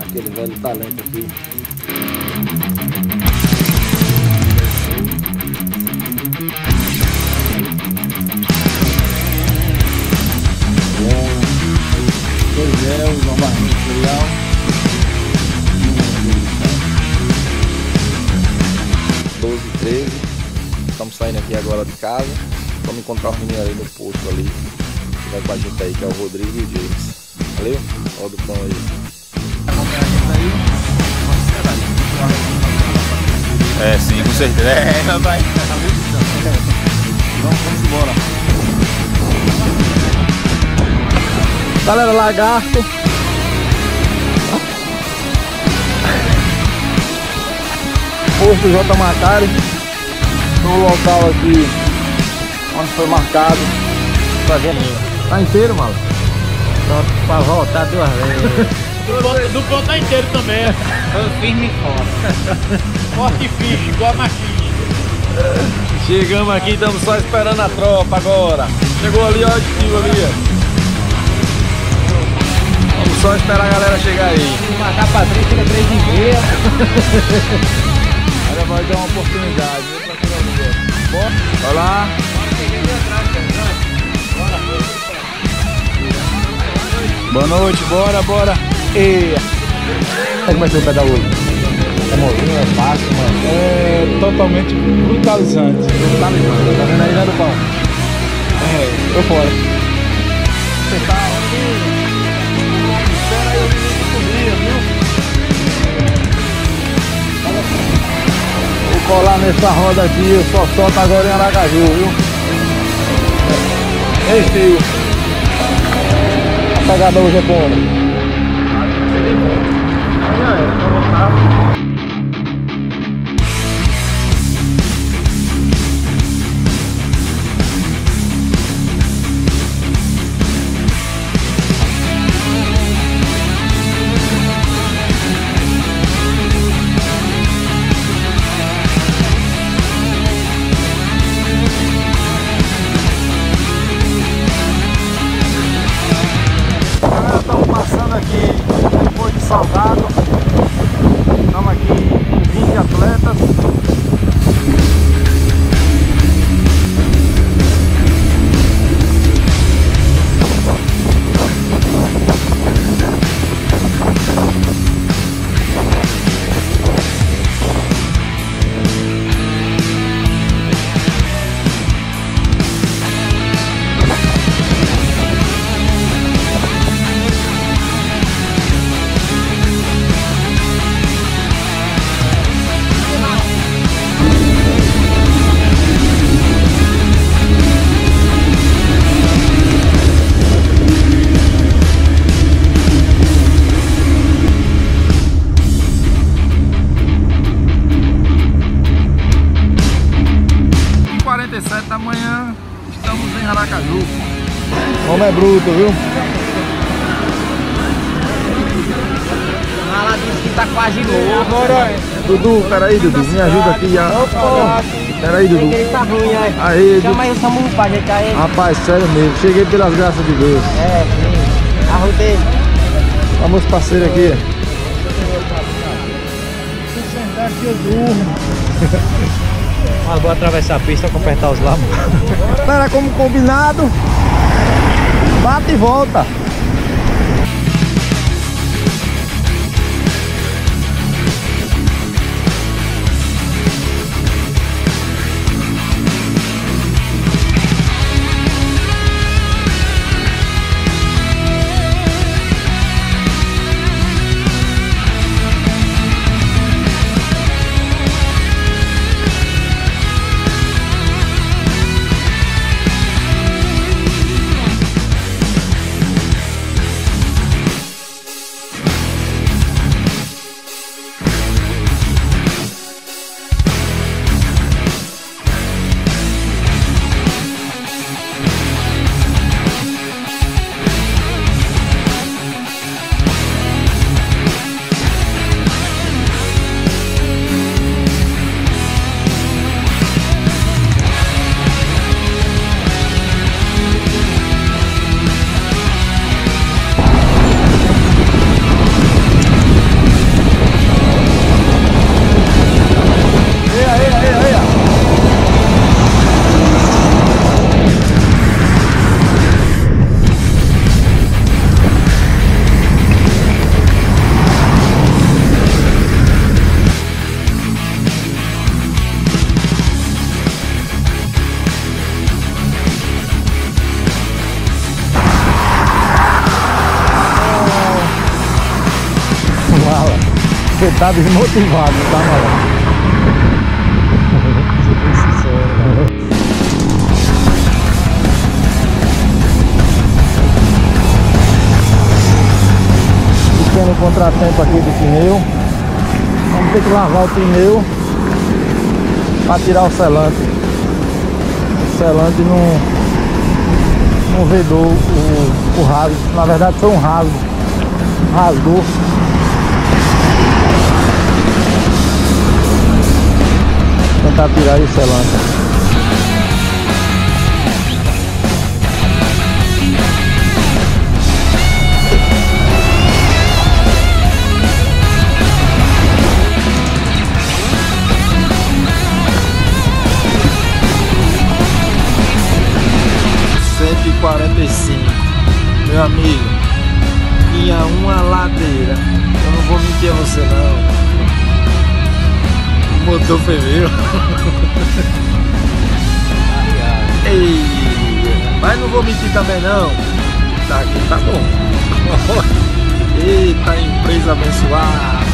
Aquele velho talento aqui. Uma barrinha de cereal. Doze, treze. Estamos saindo aqui agora de casa. Vamos encontrar o menino ali no posto ali. Vai com a gente aí, que é o Rodrigo e o James. Valeu? Olha o pão aí. É, sim, com certeza. É, vai. Vamos, vamos embora. Galera, lagarto. Posto J. Macari. No local aqui onde foi marcado. Tá inteiro, mano? Pra voltar duas vezes. Do ponto, do ponto tá inteiro também. Firme e forte. Forte e ficha, igual a machista. Chegamos aqui, estamos só esperando a tropa agora. Chegou ali, ó, de tio ali, ó. Vamos só esperar a galera chegar aí. Se marcar pra três, fica três e meia. Agora vai dar uma oportunidade, viu, pra tirar o negócio. Bora? Vai lá. Boa noite, bora, bora. E... Como é que foi o pedal hoje? É molinho, é fácil, mano. É totalmente brutalizante. Brutalizante, tá vendo aí, né, do pão? É, tô fora. Você tá aqui. Espera aí o menino subir, viu? Vou colar nessa roda aqui, eu só solto agora em Aracaju, viu? Ei, filho. A pegada hoje é como? Galera, é bruto, viu? Ela disse que tá quase louco. Dudu, peraí, Dudu, me ajuda aqui já. Peraí, Dudu. Tá ruim aí. Aí, Dudu. Chama aí o Samu pra ajeitar ele. Rapaz, sério mesmo, cheguei pelas graças de Deus. É, sim. Arro dele. Vamos parceiro aqui. Mas vou atravessar a pista pra apertar os lados. Era como combinado. Bate e volta. Tá desmotivado, tá maluco? Pequeno contratempo aqui do pneu. Vamos ter que lavar o pneu para tirar o selante. O selante não, não vedou o, o rasgo. Na verdade foi um rasgo. Rasgou. Cento e quarenta e cinco, meu amigo, tinha uma ladeira. Eu não vou mentir a você não. Motor ferveu. Ei, mas não vou mentir também não. Tá aqui, tá bom. Eita, empresa abençoada.